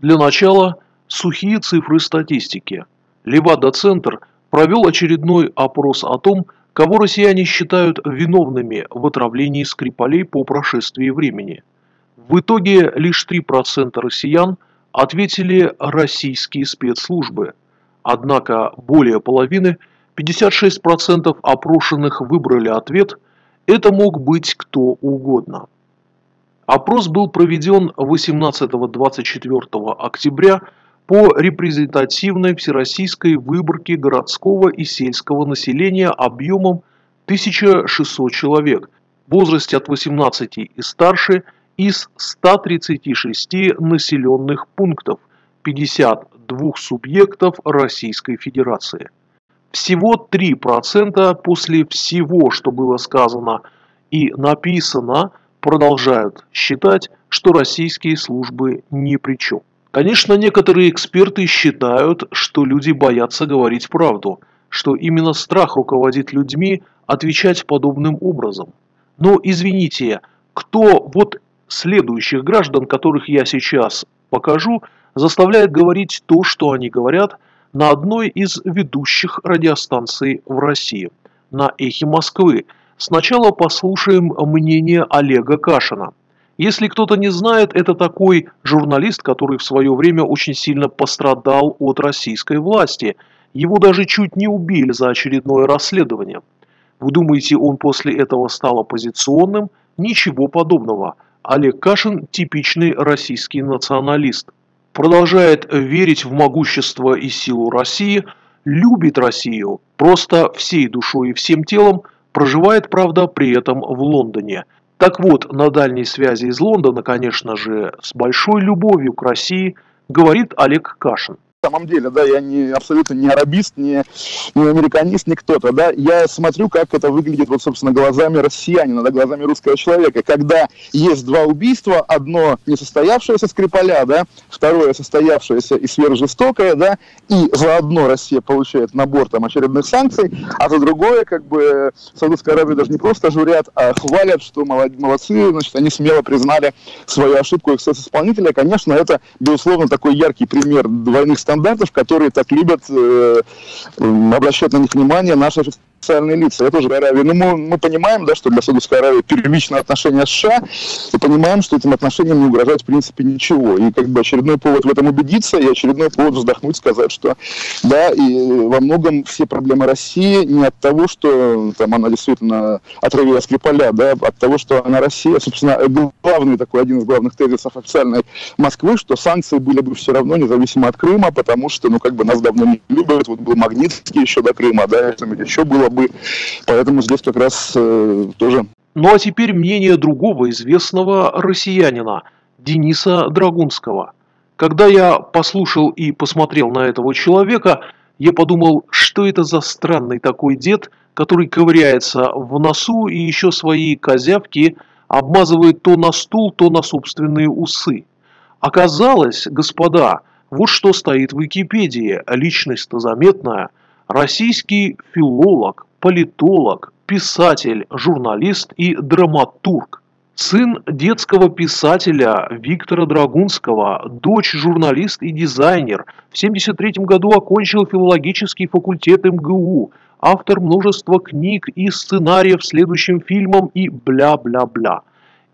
Для начала сухие цифры статистики. Левада-центр провел очередной опрос о том, кого россияне считают виновными в отравлении Скрипалей по прошествии времени. В итоге лишь 3% россиян ответили российские спецслужбы, однако более половины, 56% опрошенных выбрали ответ «это мог быть кто угодно». Опрос был проведен 18-24 октября по репрезентативной всероссийской выборке городского и сельского населения объемом 1600 человек в возрасте от 18 и старше из 136 населенных пунктов 52 субъектов Российской Федерации. Всего 3% после всего, что было сказано и написано, продолжают считать, что российские службы ни при чем. Конечно, некоторые эксперты считают, что люди боятся говорить правду, что именно страх руководит людьми отвечать подобным образом. Но извините, кто вот следующих граждан, которых я сейчас покажу, заставляет говорить то, что они говорят на одной из ведущих радиостанций в России, на «Эхе Москвы». Сначала послушаем мнение Олега Кашина – если кто-то не знает, это такой журналист, который в свое время очень сильно пострадал от российской власти. Его даже чуть не убили за очередное расследование. Вы думаете, он после этого стал оппозиционным? Ничего подобного. Олег Кашин – типичный российский националист. Продолжает верить в могущество и силу России, любит Россию, просто всей душой и всем телом, проживает, правда, при этом в Лондоне – так вот, на дальней связи из Лондона, конечно же, с большой любовью к России, говорит Олег Кашин самом деле, да, я не абсолютно не арабист, не, не американист, не кто-то, да, я смотрю, как это выглядит, вот, собственно, глазами россиянина, да, глазами русского человека, когда есть два убийства, одно несостоявшееся Скрипаля, да, второе состоявшееся и сверхжестокое, да, и заодно Россия получает набор там очередных санкций, а за другое, как бы, Саудовская Аравия даже не просто журят, а хвалят, что молодцы, значит, они смело признали свою ошибку их соисполнителя, конечно, это, безусловно, такой яркий пример двойных стандартов, которые так любят э, обращать на них внимание наши официальные лица. Я тоже в Аравии. Но мы, мы понимаем, да, что для Саудовской Аравии первичное отношение США, и понимаем, что этим отношениям не угрожает в принципе ничего. И как бы очередной повод в этом убедиться, и очередной повод вздохнуть, сказать, что да, и во многом все проблемы России не от того, что там она действительно отравила Скрипаля, да, от того, что она Россия, собственно, главный такой, один из главных тезисов официальной Москвы, что санкции были бы все равно независимо от Крыма, потому что, ну, как бы нас давно не любят, вот был Магнитский еще до Крыма, да, еще было бы. Поэтому здесь как раз э, тоже... Ну а теперь мнение другого известного россиянина, Дениса Драгунского. Когда я послушал и посмотрел на этого человека, я подумал, что это за странный такой дед, который ковыряется в носу и еще свои козявки обмазывает то на стул, то на собственные усы. Оказалось, господа, вот что стоит в Википедии, личность-то заметная – Российский филолог, политолог, писатель, журналист и драматург. Сын детского писателя Виктора Драгунского, дочь журналист и дизайнер. В 1973 году окончил филологический факультет МГУ, автор множества книг и сценариев следующим фильмам и бля-бля-бля.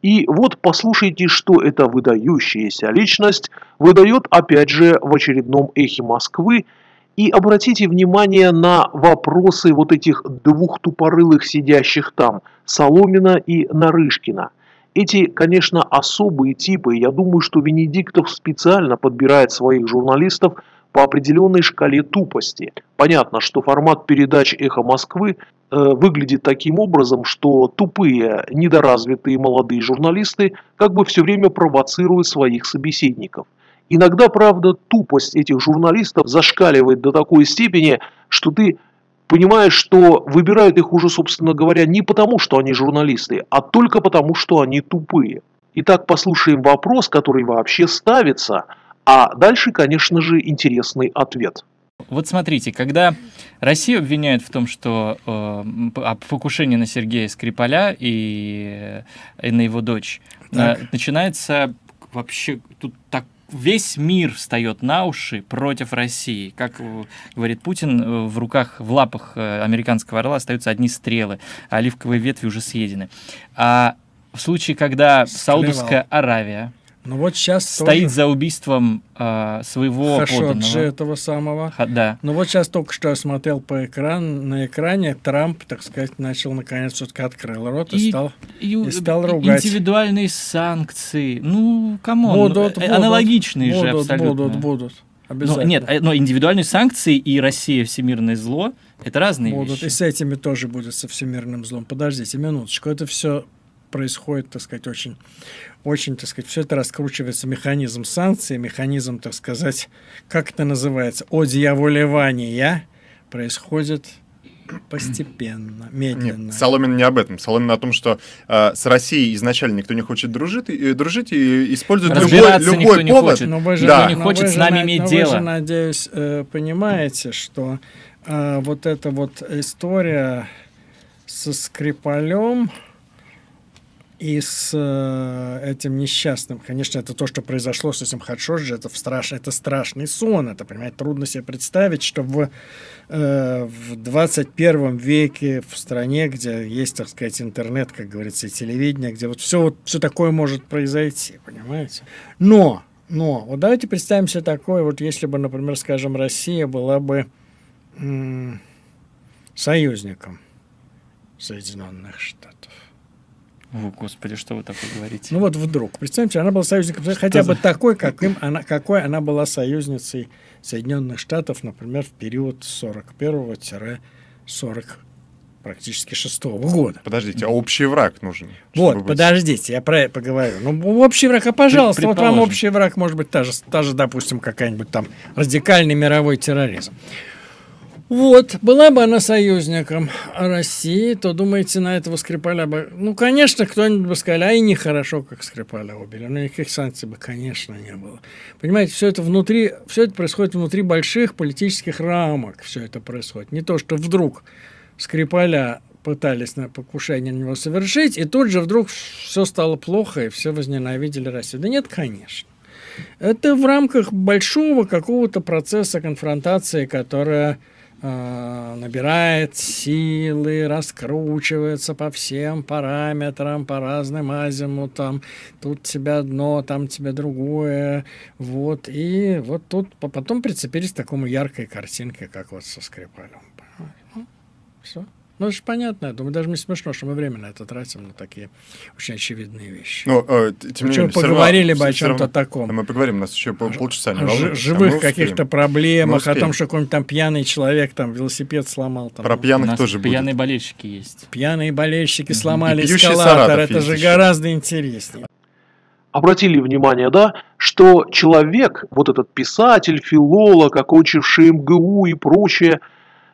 И вот послушайте, что эта выдающаяся личность выдает опять же в очередном эхе Москвы и обратите внимание на вопросы вот этих двух тупорылых сидящих там, Соломина и Нарышкина. Эти, конечно, особые типы. Я думаю, что Венедиктов специально подбирает своих журналистов по определенной шкале тупости. Понятно, что формат передач «Эхо Москвы» э, выглядит таким образом, что тупые, недоразвитые молодые журналисты как бы все время провоцируют своих собеседников. Иногда, правда, тупость этих журналистов зашкаливает до такой степени, что ты понимаешь, что выбирают их уже, собственно говоря, не потому, что они журналисты, а только потому, что они тупые. Итак, послушаем вопрос, который вообще ставится, а дальше, конечно же, интересный ответ. Вот смотрите, когда Россию обвиняют в том, что э, покушение на Сергея Скрипаля и, и на его дочь, э, начинается вообще тут так весь мир встает на уши против России. Как э, говорит Путин, э, в руках, в лапах э, американского орла остаются одни стрелы, а оливковые ветви уже съедены. А в случае, когда Саудовская Аравия ну вот сейчас стоит тоже... за убийством э, своего Хашоджи подданного. этого самого. Ха, да. Ну вот сейчас только что я смотрел по экрану, на экране Трамп, так сказать, начал наконец все-таки открыл рот и, И- стал... И, И стал ругать. Индивидуальные санкции. Ну, come on. Будут, э, будут, аналогичные же будут, абсолютно. будут, будут. Но, Обязательно. нет, э, но индивидуальные санкции и Россия всемирное зло это разные будут. И вещи. с этими тоже будет со всемирным злом. Подождите минуточку. Это все происходит, так сказать, очень, очень, так сказать, все это раскручивается механизм санкций, механизм, так сказать, как это называется, одьяволевания происходит постепенно, медленно. Нет, Соломин не об этом. Соломин о том, что э, с Россией изначально никто не хочет дружить, и, э, дружить и использует любой, никто любой не повод. хочет. Но вы же, Да. не но хочет вы с нами на- иметь но дело. Вы же, надеюсь, э, понимаете, что э, вот эта вот история со Скрипалем и с э, этим несчастным, конечно, это то, что произошло с этим Хадшоджи, это, страш... это страшный сон, это, понимаете, трудно себе представить, что в, э, в 21 веке в стране, где есть, так сказать, интернет, как говорится, и телевидение, где вот все, вот, все такое может произойти, понимаете? Но, но, вот давайте представим себе такое, вот если бы, например, скажем, Россия была бы союзником Соединенных Штатов. О, господи, что вы такое говорите? Ну вот вдруг, представьте, она была союзником, хотя бы такой, каким она, какой она была союзницей Соединенных Штатов, например, в период 41-40 практически шестого года. Подождите, а общий враг нужен. Вот, быть- подождите, я про это поговорю. Ну, общий враг, а пожалуйста, вот вам общий враг может быть та же, та же, допустим, какая-нибудь там радикальный мировой терроризм. Вот, была бы она союзником России, то, думаете, на этого Скрипаля бы... Ну, конечно, кто-нибудь бы сказал, а и нехорошо, как Скрипаля убили. Но никаких санкций бы, конечно, не было. Понимаете, все это внутри, все это происходит внутри больших политических рамок. Все это происходит. Не то, что вдруг Скрипаля пытались на покушение на него совершить, и тут же вдруг все стало плохо, и все возненавидели Россию. Да нет, конечно. Это в рамках большого какого-то процесса конфронтации, которая набирает силы, раскручивается по всем параметрам, по разным азимутам. Тут тебе одно, там тебе другое. Вот. И вот тут по- потом прицепились к такому яркой картинке, как вот со Скрипалем. все. Ну, это же понятно, я думаю, даже не смешно, что мы время на это тратим, на такие очень очевидные вещи. Ну, э, тем не Причем менее, всё равно- поговорили бы о чем-то таком. Да, Мы поговорим, у нас еще пол- полчаса не а живых каких-то проблемах, о том, что какой-нибудь там пьяный человек там велосипед сломал. Там, Про пьяных нас тоже будет. пьяные болельщики есть. Пьяные болельщики сломали эскалатор. Это же еще. гораздо интереснее. Обратили внимание, да, что человек, вот этот писатель, филолог, окончивший МГУ и прочее,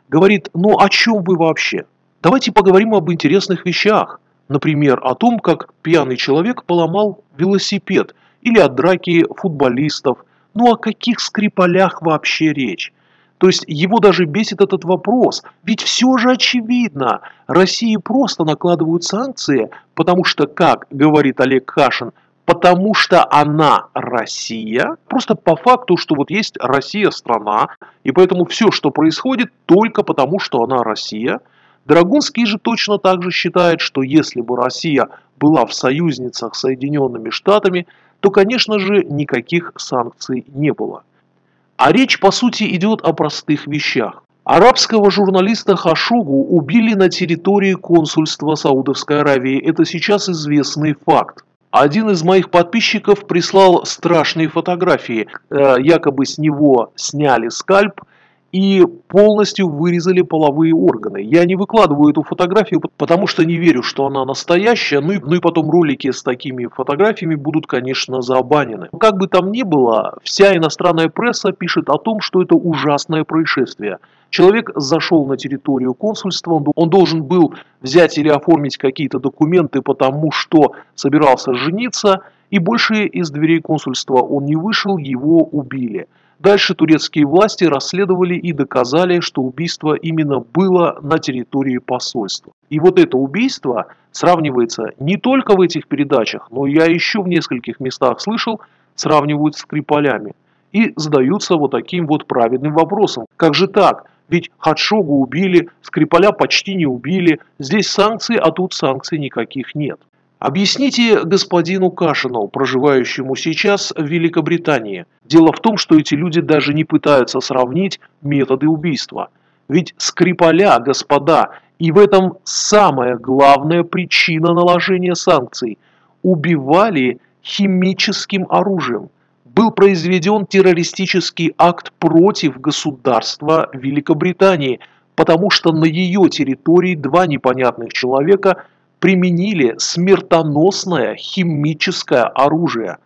говорит, ну о чем вы вообще? Давайте поговорим об интересных вещах. Например, о том, как пьяный человек поломал велосипед или о драке футболистов. Ну о каких скрипалях вообще речь? То есть его даже бесит этот вопрос. Ведь все же очевидно. России просто накладывают санкции, потому что, как говорит Олег Кашин, потому что она Россия, просто по факту, что вот есть Россия страна, и поэтому все, что происходит, только потому, что она Россия. Драгунский же точно так же считает, что если бы Россия была в союзницах с Соединенными Штатами, то, конечно же, никаких санкций не было. А речь, по сути, идет о простых вещах. Арабского журналиста Хашогу убили на территории консульства Саудовской Аравии. Это сейчас известный факт. Один из моих подписчиков прислал страшные фотографии. Э, Якобы с него сняли скальп и полностью вырезали половые органы. Я не выкладываю эту фотографию, потому что не верю, что она настоящая. Ну и, ну и потом ролики с такими фотографиями будут, конечно, забанены. Как бы там ни было, вся иностранная пресса пишет о том, что это ужасное происшествие. Человек зашел на территорию консульства, он, он должен был взять или оформить какие-то документы, потому что собирался жениться, и больше из дверей консульства он не вышел, его убили. Дальше турецкие власти расследовали и доказали, что убийство именно было на территории посольства. И вот это убийство сравнивается не только в этих передачах, но я еще в нескольких местах слышал сравнивают с Скрипалями и задаются вот таким вот праведным вопросом. Как же так? Ведь Хадшогу убили, Скрипаля почти не убили, здесь санкции, а тут санкций никаких нет. Объясните господину Кашину, проживающему сейчас в Великобритании. Дело в том, что эти люди даже не пытаются сравнить методы убийства. Ведь Скрипаля, господа, и в этом самая главная причина наложения санкций. Убивали химическим оружием – был произведен террористический акт против государства Великобритании, потому что на ее территории два непонятных человека применили смертоносное химическое оружие.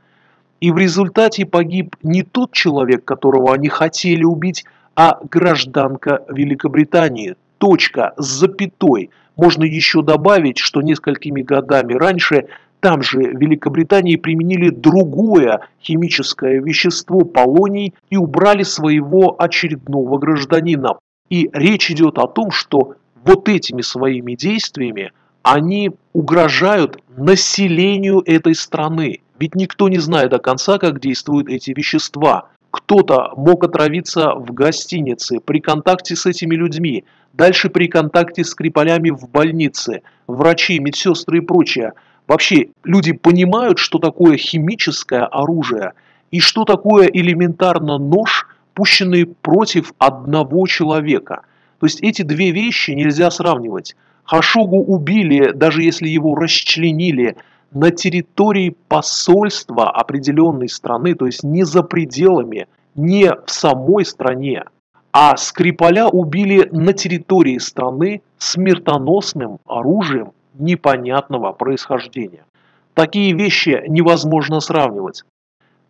И в результате погиб не тот человек, которого они хотели убить, а гражданка Великобритании. Точка с запятой. Можно еще добавить, что несколькими годами раньше там же в Великобритании применили другое химическое вещество полоний и убрали своего очередного гражданина. И речь идет о том, что вот этими своими действиями они угрожают населению этой страны. Ведь никто не знает до конца, как действуют эти вещества. Кто-то мог отравиться в гостинице при контакте с этими людьми, дальше при контакте с Скрипалями в больнице, врачи, медсестры и прочее – Вообще люди понимают, что такое химическое оружие и что такое элементарно нож, пущенный против одного человека. То есть эти две вещи нельзя сравнивать. Хашогу убили, даже если его расчленили на территории посольства определенной страны, то есть не за пределами, не в самой стране. А Скрипаля убили на территории страны смертоносным оружием, непонятного происхождения. Такие вещи невозможно сравнивать.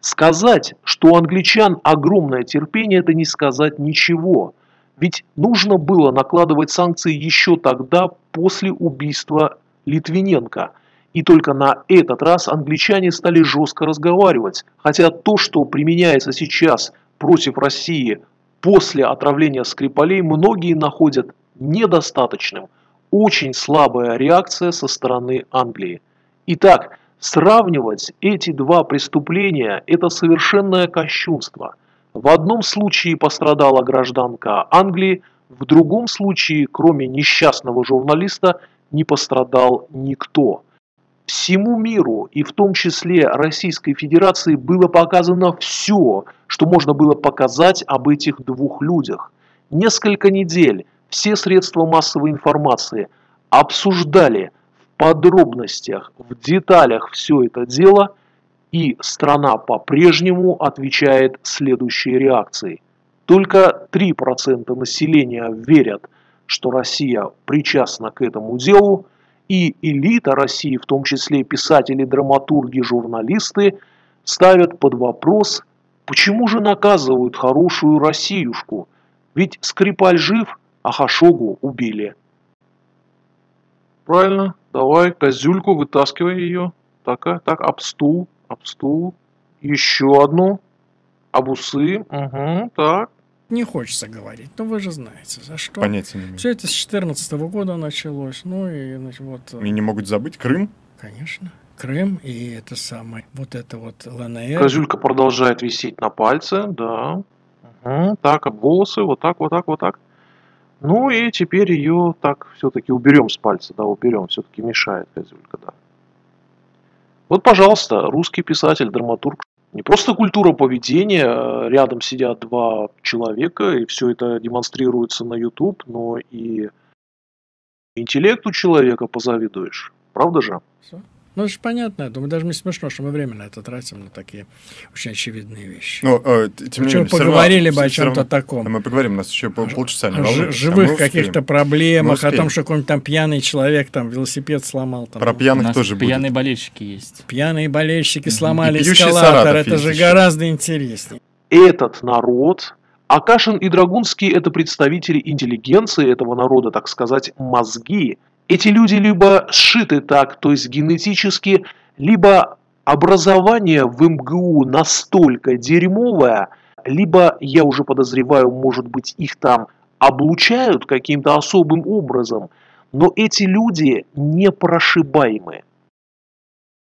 Сказать, что у англичан огромное терпение, это не сказать ничего. Ведь нужно было накладывать санкции еще тогда, после убийства Литвиненко. И только на этот раз англичане стали жестко разговаривать. Хотя то, что применяется сейчас против России после отравления Скрипалей, многие находят недостаточным очень слабая реакция со стороны Англии. Итак, сравнивать эти два преступления – это совершенное кощунство. В одном случае пострадала гражданка Англии, в другом случае, кроме несчастного журналиста, не пострадал никто. Всему миру, и в том числе Российской Федерации, было показано все, что можно было показать об этих двух людях. Несколько недель все средства массовой информации обсуждали в подробностях, в деталях все это дело, и страна по-прежнему отвечает следующей реакцией. Только 3% населения верят, что Россия причастна к этому делу, и элита России, в том числе писатели, драматурги, журналисты, ставят под вопрос, почему же наказывают хорошую Россиюшку, ведь Скрипаль жив, а Хашогу убили. Правильно, давай козюльку, вытаскивай ее. Так, а, так, об стул, об стул. Еще одну. Об усы. Угу, так. Не хочется говорить, но вы же знаете, за что. Понятия не имею. Все это с 2014 года началось. Ну и значит, вот... э, И не могут забыть Крым. Конечно. Крым и это самое, вот это вот ЛНР. Козюлька продолжает висеть на пальце, да. Угу, так, об волосы, вот так, вот так, вот так. Ну и теперь ее так все-таки уберем с пальца, да, уберем, все-таки мешает козюлька, да. Вот, пожалуйста, русский писатель, драматург. Не просто культура поведения, э, рядом сидят два человека, и все это демонстрируется на YouTube, но и интеллекту человека позавидуешь. Правда же? Всё. Ну, это же понятно, я думаю, даже не смешно, что мы время на это тратим, на такие очень очевидные вещи. Ну, э, тем не Причем менее, всё равно- поговорили бы о чем-то таком. А Мы поговорим, у нас еще пол- полчаса не волнуйтесь, а живых успеем. каких-то проблемах, о том, что какой-нибудь там пьяный человек там велосипед сломал. Там, Про У пьяных нас тоже будет. пьяные болельщики есть. Пьяные болельщики сломали эскалатор, Саратов это же еще. гораздо интереснее. этот народ, Акашин и Драгунский – это представители интеллигенции этого народа, так сказать, мозги. Эти люди либо сшиты так, то есть генетически, либо образование в МГУ настолько дерьмовое, либо, я уже подозреваю, может быть, их там облучают каким-то особым образом, но эти люди непрошибаемы.